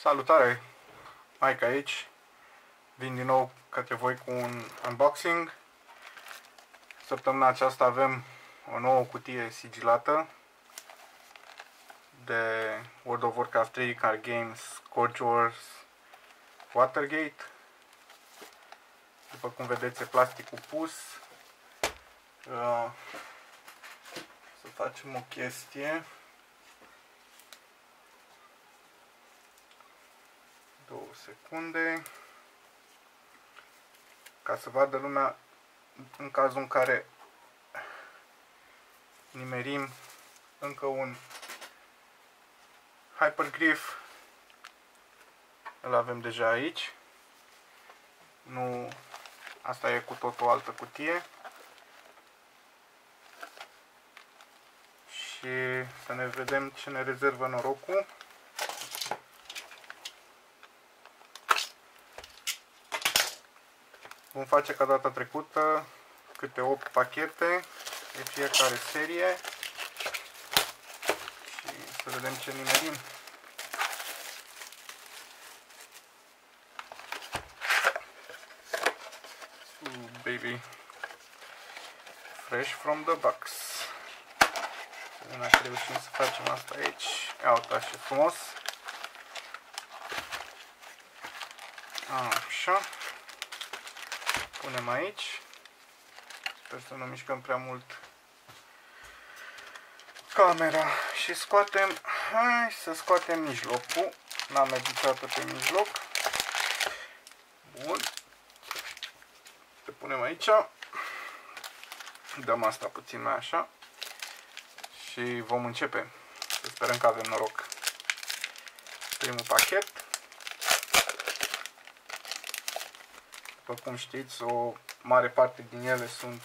Salutare! Mike aici. Vin din nou către voi cu un unboxing. Săptămâna aceasta avem o nouă cutie sigilată de World of Warcraft 3 Card Games Scourge Wars Watergate. După cum vedeți, e plasticul pus. Uh, să facem o chestie. Două secunde. Ca să vadă lumea în cazul în care nimerim încă un Hypergriff. Îl avem deja aici. Nu asta e cu tot o altă cutie. Și să ne vedem ce ne rezervă norocul vom face ca data trecută câte 8 pachete de fiecare serie și să vedem ce nimerim. Ooh, baby. Fresh from the box. Să vedem dacă reușim să facem asta aici. Ia uitați ce frumos. Așa. Punem aici. Sper să nu mișcăm prea mult camera și scoatem, hai să scoatem mijlocul, n-am niciodată pe mijloc, bun, le punem aici, dăm asta puțin mai așa. Și vom începe, să sperăm că avem noroc. Primul pachet, după cum știți, o mare parte din ele sunt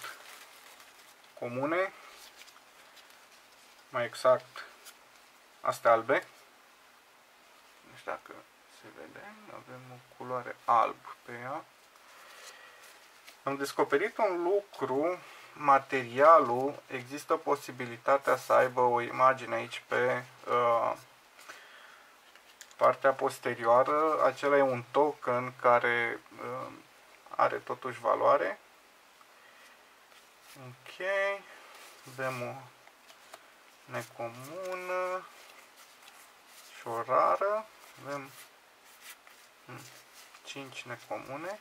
comune, mai exact astea albe. Nu știu dacă se vede, avem o culoare alb pe ea. Am descoperit un lucru, materialul, există posibilitatea să aibă o imagine aici pe uh, partea posterioară. Acela e un token care uh, are totuși valoare. Ok, avem o necomună și o rară. Avem 5 necomune.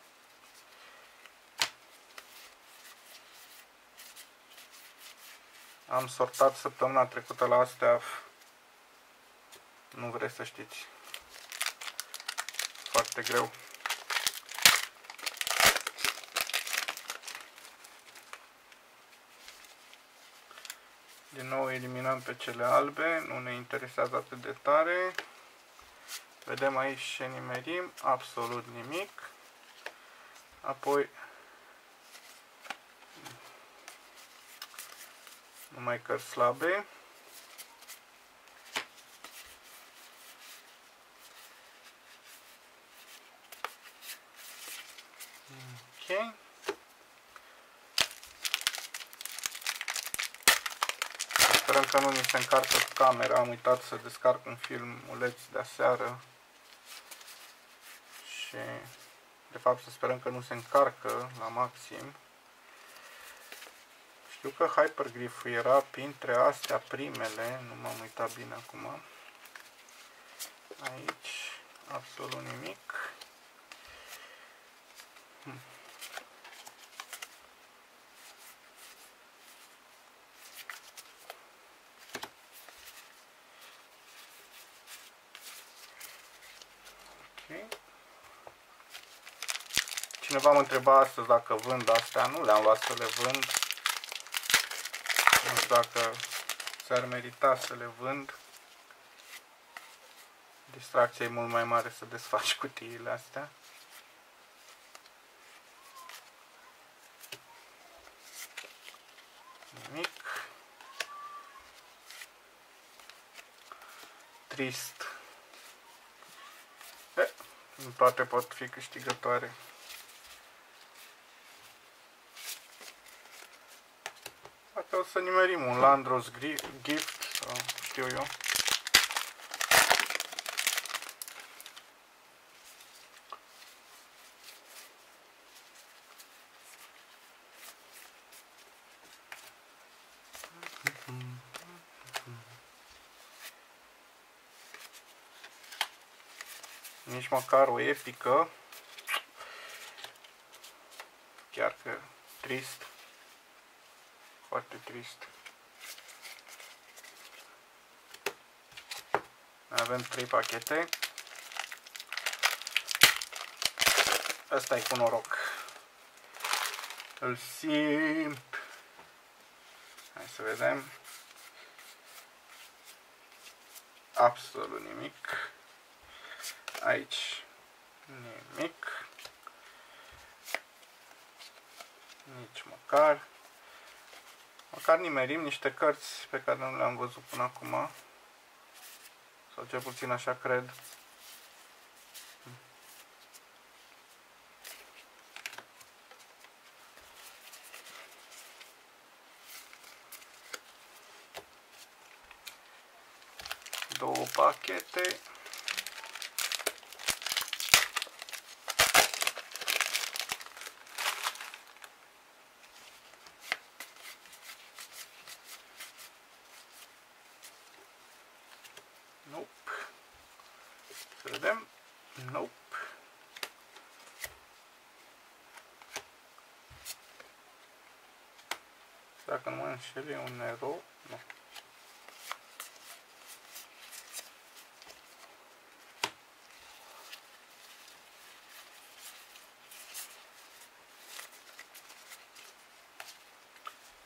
Am sortat săptămâna trecută la astea. Nu vreți să știți. Foarte greu. Din nou eliminăm pe cele albe, nu ne interesează atât de tare. Vedem aici ce nimerim, absolut nimic. Apoi numai cărți slabe. Ok. Sperăm că nu mi se încarcă camera. Am uitat să descarc un filmuleț de aseară. Și de fapt să sperăm că nu se încarcă la maxim. Știu că Hypergriff era printre astea primele, nu m-am uitat bine acum. Aici absolut nimic. Cineva mă întreba astăzi dacă vând astea, nu le-am luat să le vând. Nu știu dacă s-ar merita să le vând. Distracția e mult mai mare să desfaci cutiile astea. Nimic. Trist. E, toate pot fi câștigătoare. să nimerim un Landros Gift sau știu eu. Nici măcar o epică. Chiar că trist. Foarte trist. Avem 3 pachete. Asta e cu noroc. Îl simt. Hai să vedem. Absolut nimic. Aici nimic. Nici măcar. Măcar nimerim niște cărți pe care nu le-am văzut până acum. Sau cel puțin așa cred. Două pachete. Să vedem. Nope. Dacă nu mă înșel, e un erou. Nu.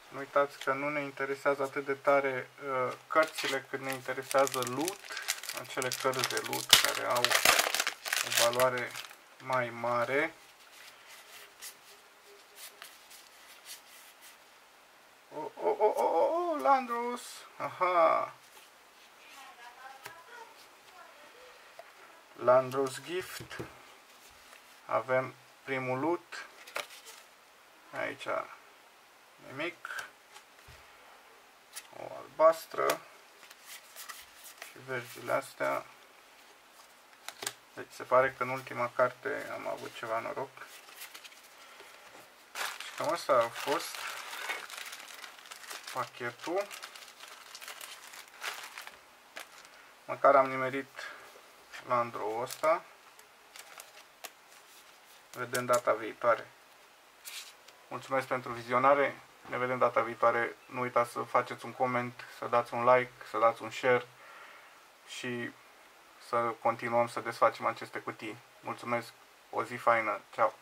Nu uitați că nu ne interesează atât de tare uh, cărțile cât ne interesează loot acele cărți de loot care au o valoare mai mare. Landros! Aha! Landros Gift. Avem primul loot. Aici nimic. O albastră și verzile astea. Deci se pare că în ultima carte am avut ceva noroc. Și cam asta a fost pachetul. Măcar am nimerit la androu ăsta. Vedem data viitoare. Mulțumesc pentru vizionare. Ne vedem data viitoare. Nu uitați să faceți un coment, să dați un like, să dați un share și să continuăm să desfacem aceste cutii. Mulțumesc, o zi faină, ceau!